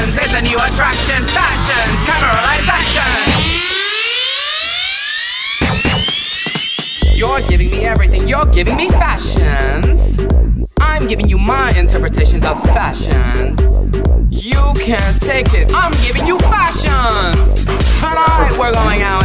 fashions is a new attraction. Fashion, cameralization. You're giving me everything, you're giving me fashions. I'm giving you my interpretation of fashion. You can't take it, I'm giving you fashions. Tonight we're going out